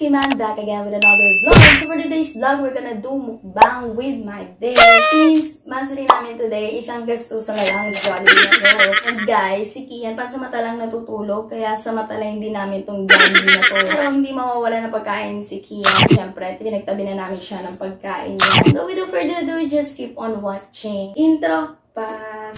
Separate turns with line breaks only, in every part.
Kiman back again with another vlog. So for today's vlog, we're gonna do mukbang with my day. Since monthly namin today, isang gastusan na lang Jollibee na to. And guys, si Kian pansamata lang natutulog, kaya sa mata lang hindi namin tong Jollibee na to. Pero hindi mawawala ng pagkain si Kian. Siyempre, pinagtabi na namin siya ng pagkain niya. So without further ado, just keep on watching. Intro, pass!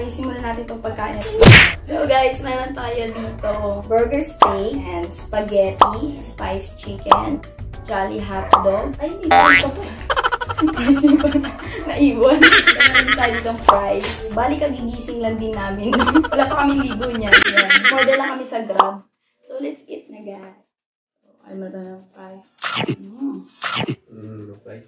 Ayusin muna natin itong pagkain natin. So, guys, meron tayo dito burger steak and spaghetti, spicy chicken, jolly hot dog. Ay, hindi ko pa. Fries na na naiwan? Meron tayo ditong fries. Bali, kagigising lang din namin. Wala pa kami ligo niya. Yan. Order lang kami sa Grab. So, let's eat na, guys. Ay, mata ng fries. Mm.
Mm, okay.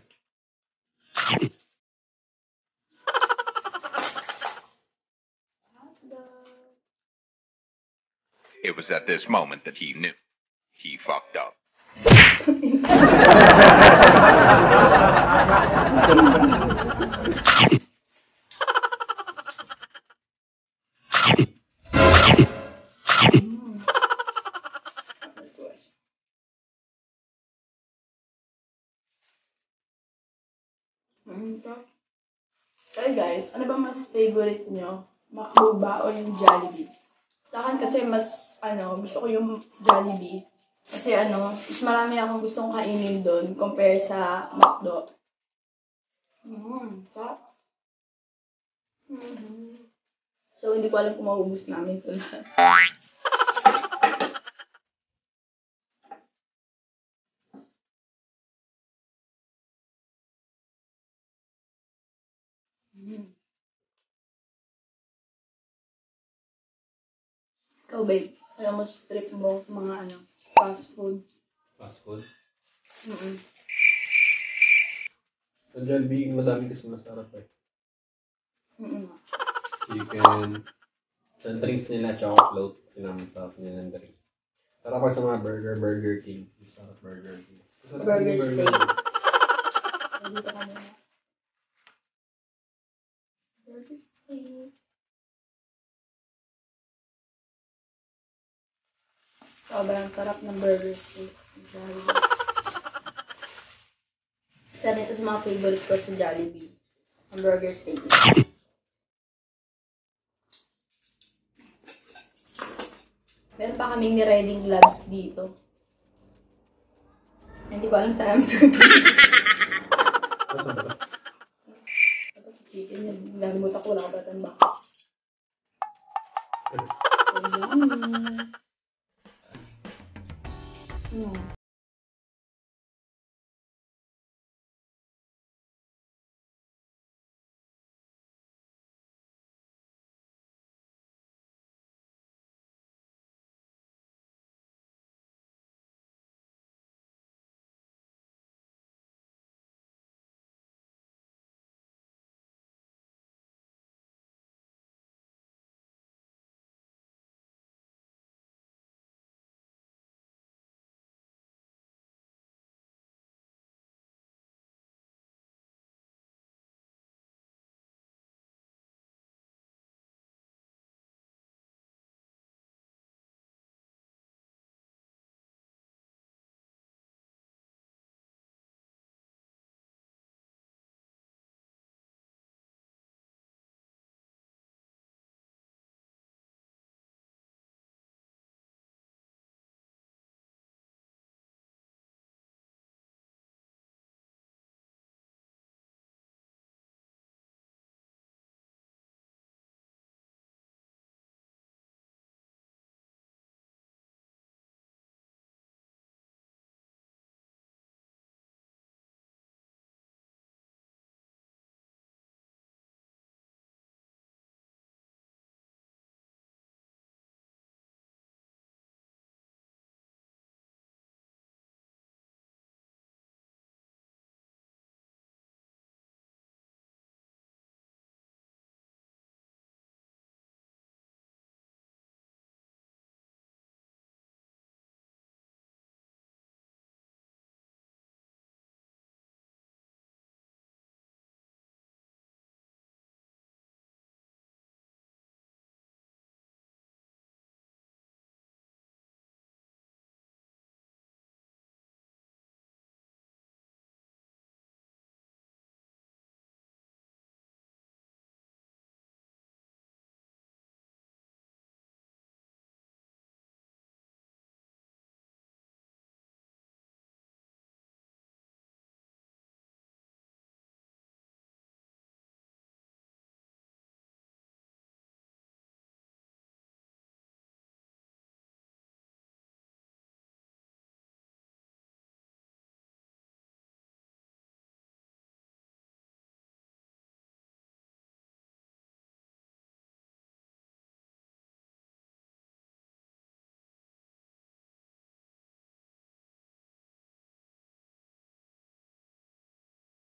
It was at this moment that he knew. He fucked up.
Kaya guys, ano ba mas favorite nyo? Macdo ba o yung Jollibee? Sa akin kasi mas, ano, gusto ko yung Jollibee. Kasi ano, mas marami akong gustong kainin doon compare sa McDo. Mm, sarap. Mhm. So, hindi ko alam kung maubos namin ito lahat. Mm. Ikaw, babe, alam mo strip mo mga ano, fast food.
Fast food.
Mm-mm.
Sa Jollibee, madami kasi masarap eh.
Mm-mm.
Chicken. Sa drinks nila, chocolate float. Pinakamasarap nila ng drinks. Sarap pa sa mga burger, Burger King. Masarap Burger King. Masarap
Burger dito ka muna. Burger steak. Sobrang sarap ng burger steak. Jollibee. Isa dito sa mga favorite ko sa Jollibee. Ang burger steak. Meron pa kaming ni-reading gloves dito. Hindi ko alam saan
ba?
Tapos chicken yun. Nalimutan ko wala ka ba ba? So,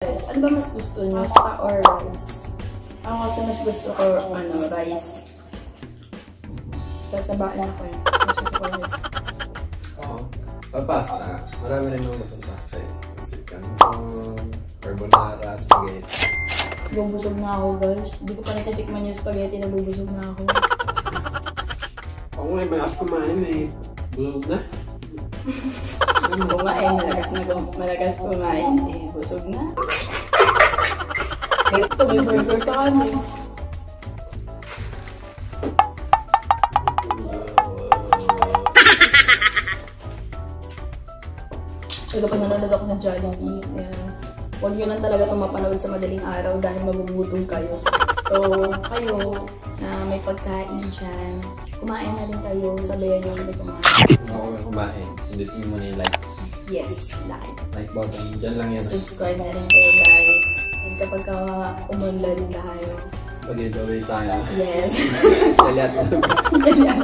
Guys, ano ba mas gusto nyo? Spa or rice? Ako kasi mas gusto ko, ano, rice. Sasabain ako yun. Mas gusto ko rice.
Oo. Pag pasta, marami rin mga gusto pasta eh. Kasi canton, carbonara, spaghetti.
Bubusog na ako, guys. Hindi ko pa natitikman yung spaghetti na bubusog na ako.
Ako nga, malakas kumain eh. Bulog na.
Kumain, malakas na malakas kumain. Eh, busog na. Eh, ito, may burger pa kami. Kaya kapag nanonood ako ng Jollibee, ayan, huwag nyo lang talaga itong mapanood sa madaling araw dahil magugutom kayo. So, kayo na may pagkain dyan, kumain na rin kayo, sabayan nyo ulit kumain.
Ako kumain. Pindutin mo na yung like.
Yes, like.
Like button. Diyan lang yan.
Subscribe na rin kayo guys. And kapag ka umunlad tayo.
Pag-giveaway tayo.
Yes.
Dalat.
Ganyan.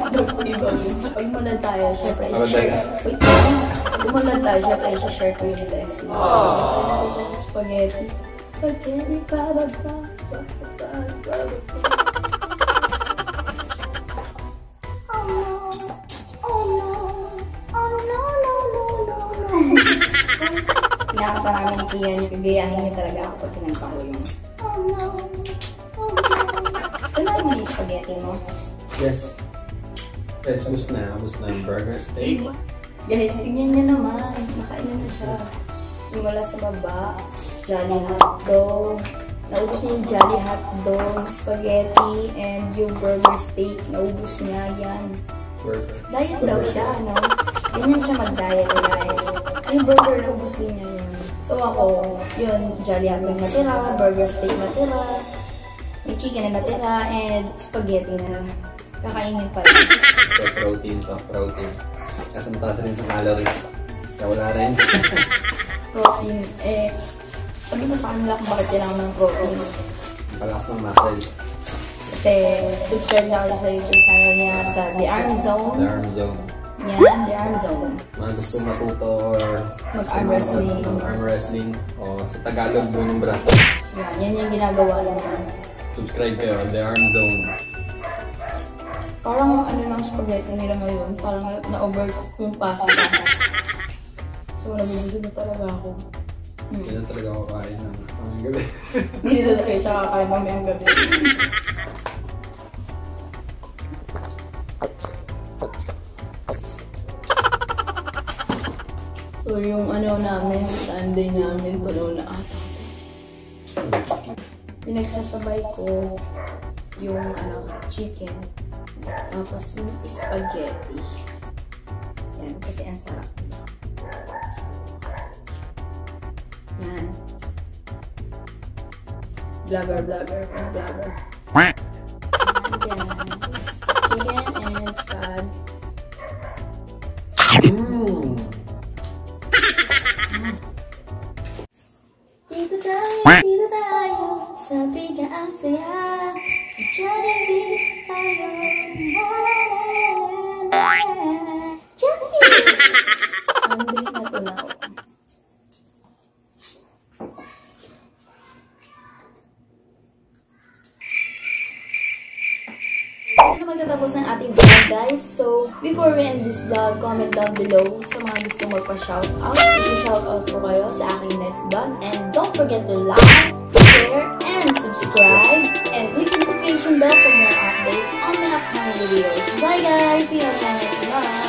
Pag umunlad tayo, syempre, i-share.
tayo.
Wait lang. Pag umunlad tayo, syempre, i-share ko yung blessing. Aww. Spaghetti. Spaghetti, ba, ba, ba, Kinakanta namin ni Kian, gagayahin niya talaga ako pag yung Oh no. Oh no. Ano mo yung spaghetti mo?
Yes. Yes, bus na. Bus na yung burger steak.
Guys, tingnan niyo naman. Nakain na siya. Simula sa baba. Jolly hotdog. Naubos niya yung jolly hotdog, spaghetti, and yung burger steak. Naubos niya yan.
Burger.
Diet daw siya, no? Ganyan siya mag-diet, guys. Yung burger, naubos din niya yun. So ako, yun, jolly hotdog natira, burger steak natira, may chicken na natira, and spaghetti na kakainin pa rin.
So, protein to. Protein. Kasi mataas rin sa calories. Kaya wala rin.
protein, eh, sabi mo sa kanila kung bakit kailangan ng protein.
Palakas ng muscle.
Kasi, subscribe na kayo sa YouTube channel niya sa The Arm Zone.
The arm zone.
Yan, The Arm Zone.
Mga gusto matuto or
Mag-arm wrestling.
Mag-arm wrestling. O sa Tagalog mo ng braso.
Yan, yan yung ginagawa niya.
Subscribe kayo. The arm zone.
Parang ano lang spaghetti nila ngayon, parang na-overcook yung pasta. So, nabibigyan na talaga ako. Hmm.
Hindi na talaga ako kain ng ng gabi.
Hindi na talaga siya kakain mamayang gabi. So, yung ano namin, Sunday namin, tulo na ata. Pinagsasabay ko yung ano, chicken. Tapos yung spaghetti. Yan, kasi ang sarap. Yan. Vlogger, vlogger, vlogger. Yan, Chicken and spag. Tayo, sa bigaan saya. Sa Jollibee tayo. Na, na, na, na, na. Jollibee! Ang bigat na tunaw. Ano magtatapos ng ating vlog guys. So, before we end this vlog, comment down below sa mga gusto magpa-shoutout. I-shoutout ko kayo sa aking next vlog. And don't forget to like, subscribe, and click the notification bell for more updates on my upcoming videos. Bye guys! See you on my next vlog!